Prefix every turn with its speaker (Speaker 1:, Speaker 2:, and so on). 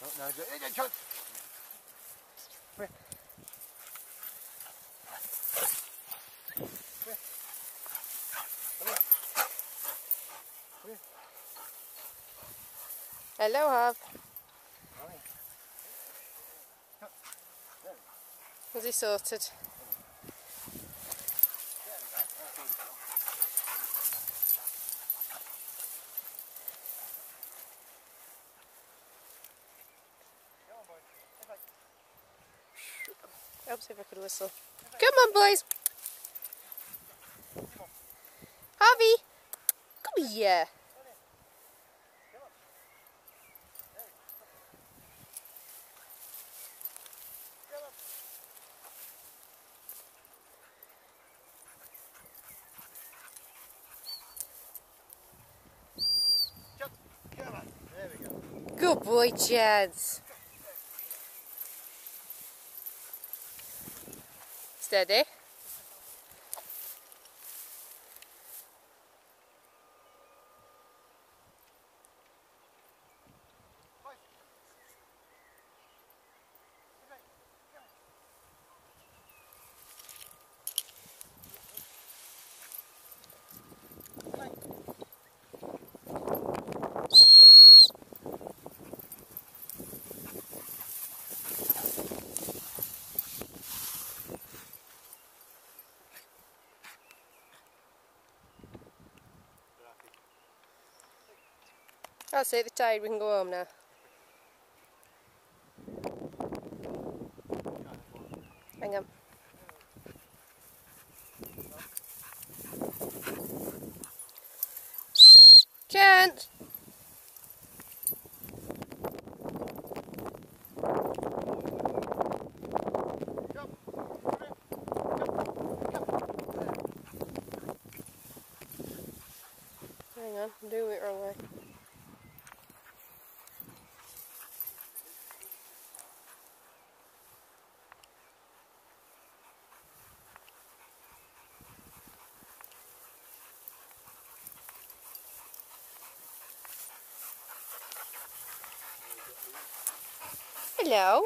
Speaker 1: Oh, no, no, do it. Come here.
Speaker 2: Hello, Hav. Is he sorted? I'll see if I can whistle. Come on, boys. Harvey, come here. Good boy, Chance. ツタで That's it, the tide, we can go home now. Hang on. Kent! Hang on, doing it wrong way. Hello.